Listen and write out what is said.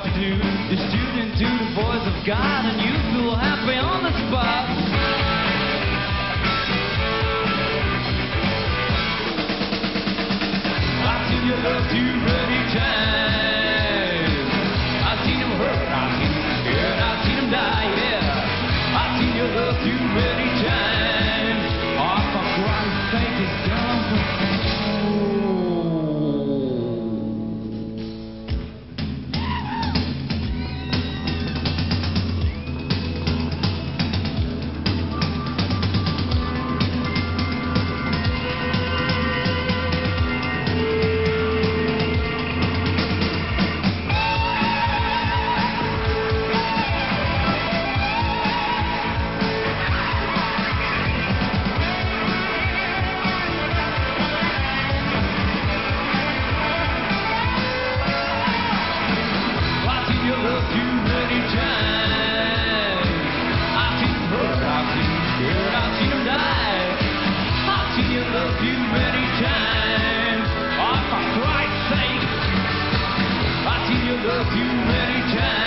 hard to do is tune into the voice of God and you feel happy on the spot. I've seen you love too many times. I've seen him hurt, I've seen him scared, I've seen him die, yeah. I've seen you love too many times. i've love you many times.